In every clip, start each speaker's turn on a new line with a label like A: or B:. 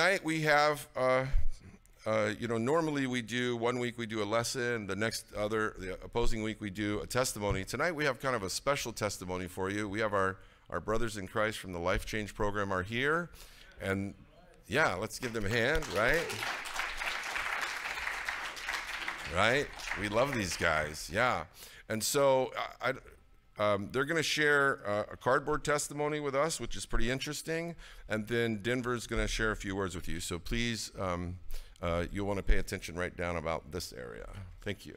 A: tonight we have, uh, uh, you know, normally we do one week we do a lesson, the next other, the opposing week we do a testimony. Tonight we have kind of a special testimony for you. We have our, our brothers in Christ from the Life Change program are here. And yeah, let's give them a hand, right? Right? We love these guys, yeah. And so I, um, they're going to share uh, a cardboard testimony with us, which is pretty interesting. And then Denver's going to share a few words with you. So please, um, uh, you'll want to pay attention right down about this area. Thank you.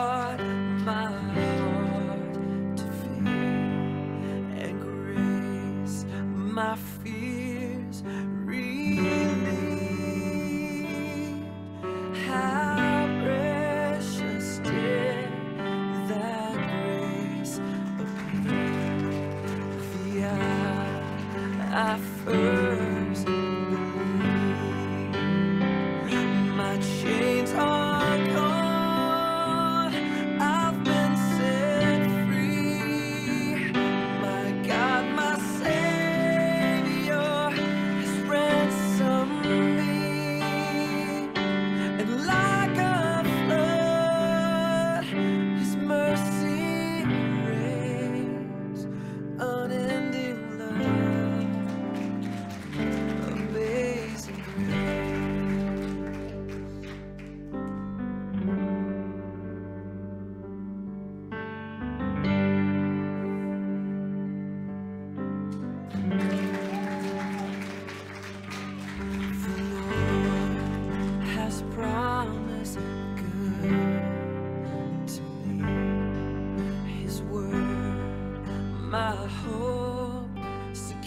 B: I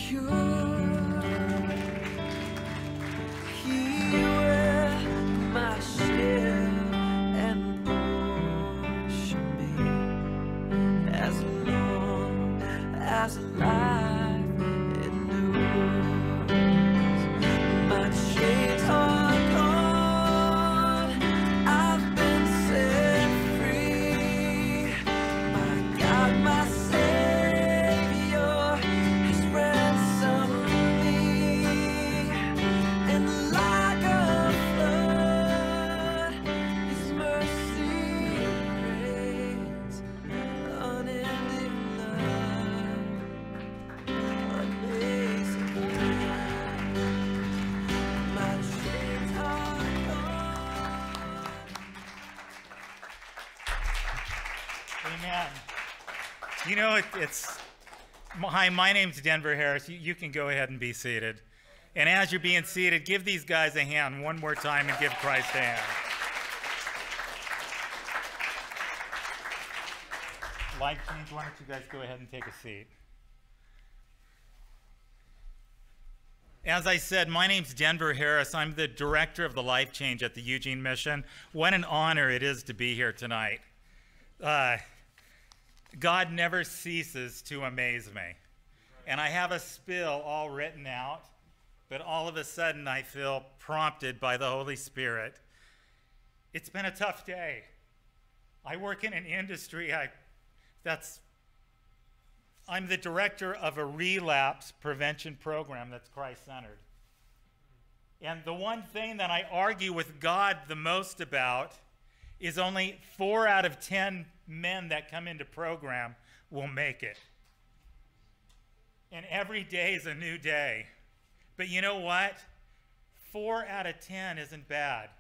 B: secure.
C: You know, it, it's hi. My name's Denver Harris. You, you can go ahead and be seated. And as you're being seated, give these guys a hand one more time and give Christ a hand. Life change. Why don't you guys go ahead and take a seat? As I said, my name's Denver Harris. I'm the director of the Life Change at the Eugene Mission. What an honor it is to be here tonight. Uh, God never ceases to amaze me. And I have a spill all written out, but all of a sudden I feel prompted by the Holy Spirit. It's been a tough day. I work in an industry I, that's, I'm the director of a relapse prevention program that's Christ centered. And the one thing that I argue with God the most about is only four out of 10 men that come into program will make it. And every day is a new day. But you know what? four out of 10 isn't bad.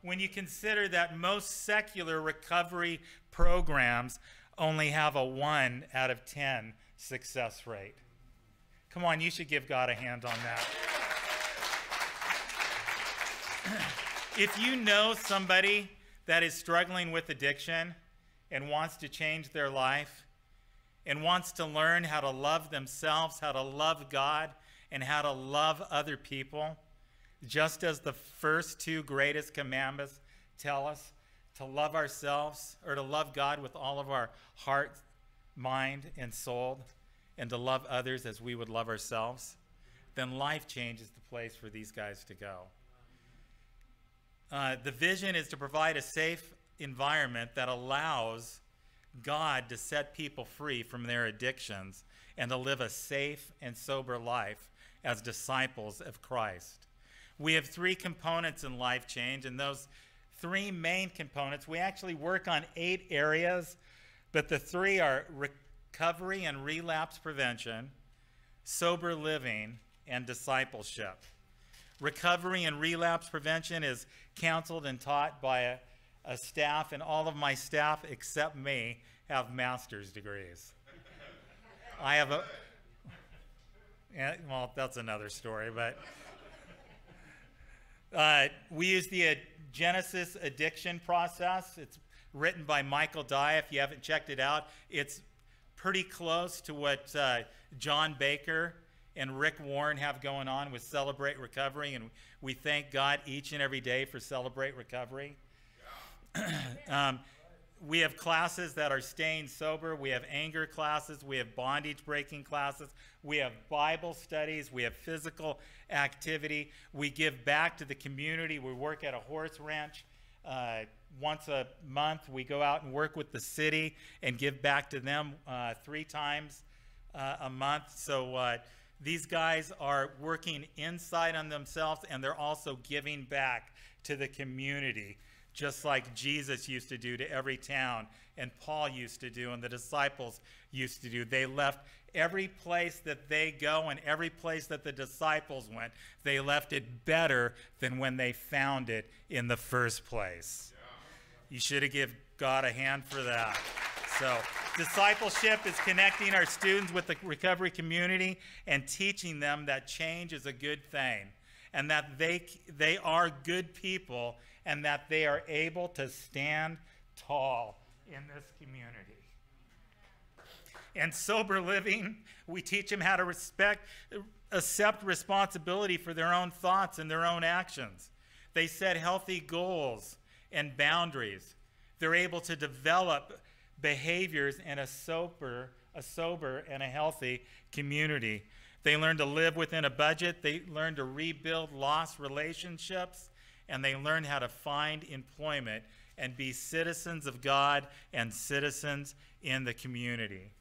C: When you consider that most secular recovery programs only have a one out of 10 success rate. Come on, you should give God a hand on that. if you know somebody that is struggling with addiction and wants to change their life and wants to learn how to love themselves, how to love God, and how to love other people, just as the first two greatest commandments tell us to love ourselves or to love God with all of our heart, mind, and soul, and to love others as we would love ourselves, then life change is the place for these guys to go. Uh, the vision is to provide a safe environment that allows God to set people free from their addictions and to live a safe and sober life as disciples of Christ. We have three components in life change, and those three main components, we actually work on eight areas, but the three are recovery and relapse prevention, sober living, and discipleship. Recovery and relapse prevention is counseled and taught by a, a staff, and all of my staff, except me, have master's degrees. I have a, yeah, well, that's another story, but uh, we use the uh, Genesis addiction process. It's written by Michael Dye. If you haven't checked it out, it's pretty close to what uh, John Baker and Rick Warren have going on with Celebrate Recovery, and we thank God each and every day for Celebrate Recovery. um, we have classes that are staying sober. We have anger classes. We have bondage breaking classes. We have Bible studies. We have physical activity. We give back to the community. We work at a horse ranch. Uh, once a month, we go out and work with the city and give back to them uh, three times uh, a month. So uh, these guys are working inside on themselves and they're also giving back to the community just like Jesus used to do to every town, and Paul used to do, and the disciples used to do. They left every place that they go and every place that the disciples went, they left it better than when they found it in the first place. You should have given God a hand for that. So, discipleship is connecting our students with the recovery community and teaching them that change is a good thing and that they, they are good people and that they are able to stand tall in this community. And sober living, we teach them how to respect, accept responsibility for their own thoughts and their own actions. They set healthy goals and boundaries. They're able to develop behaviors in a sober, a sober and a healthy community. They learn to live within a budget. They learn to rebuild lost relationships and they learn how to find employment and be citizens of God and citizens in the community.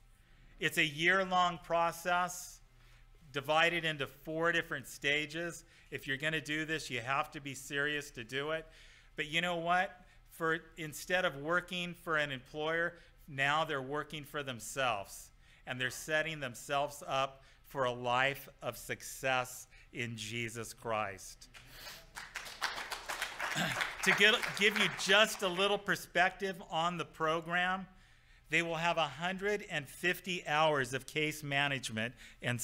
C: It's a year long process divided into four different stages. If you're going to do this, you have to be serious to do it. But you know what? For instead of working for an employer, now they're working for themselves and they're setting themselves up for a life of success in Jesus Christ to get, give you just a little perspective on the program, they will have 150 hours of case management and,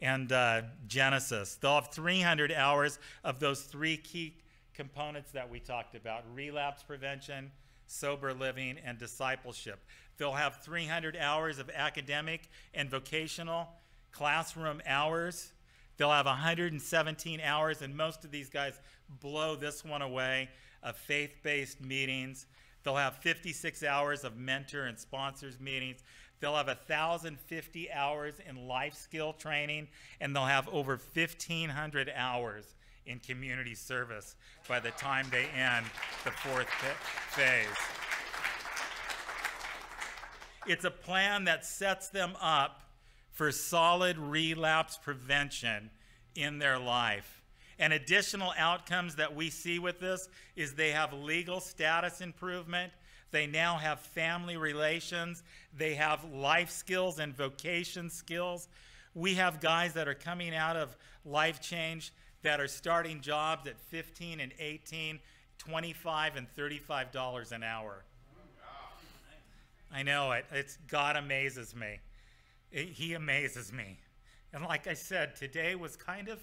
C: and uh, Genesis. They'll have 300 hours of those three key components that we talked about relapse prevention, sober living, and discipleship. They'll have 300 hours of academic and vocational classroom hours. They'll have 117 hours, and most of these guys blow this one away of faith based meetings. They'll have 56 hours of mentor and sponsors meetings. They'll have 1,050 hours in life skill training, and they'll have over 1,500 hours in community service by the time they end the fourth phase. It's a plan that sets them up for solid relapse prevention in their life. And additional outcomes that we see with this is they have legal status improvement. They now have family relations. They have life skills and vocation skills. We have guys that are coming out of life change that are starting jobs at 15 and 18, 25 and 35 dollars an hour. I know it. It's God amazes me. It- he amazes me. And like I said, today was kind of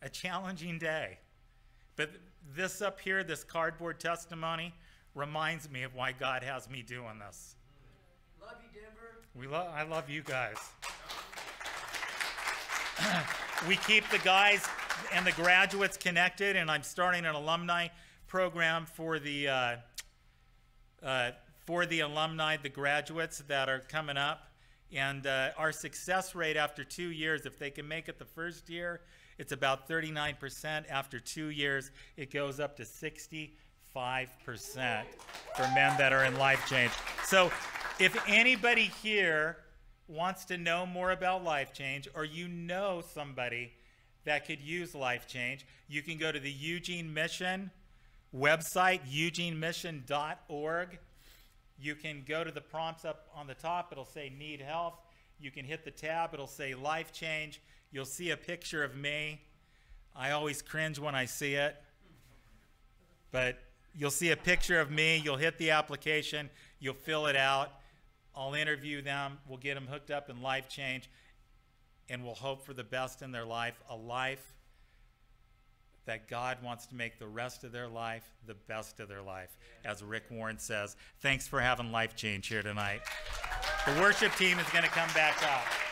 C: a challenging day. But this up here, this cardboard testimony, reminds me of why God has me doing this.
B: Love you, Denver.
C: We love. I love you guys. we keep the guys and the graduates connected, and I'm starting an alumni program for the uh, uh, for the alumni, the graduates that are coming up. And uh, our success rate after two years, if they can make it the first year, it's about 39%. After two years, it goes up to 65% for men that are in life change. So if anybody here wants to know more about life change, or you know somebody that could use life change, you can go to the Eugene Mission website, eugenemission.org. You can go to the prompts up on the top. It'll say need health. You can hit the tab. It'll say life change. You'll see a picture of me. I always cringe when I see it. But you'll see a picture of me. You'll hit the application. You'll fill it out. I'll interview them. We'll get them hooked up in life change. And we'll hope for the best in their life a life that God wants to make the rest of their life the best of their life, as Rick Warren says. Thanks for having life change here tonight. The worship team is going to come back up.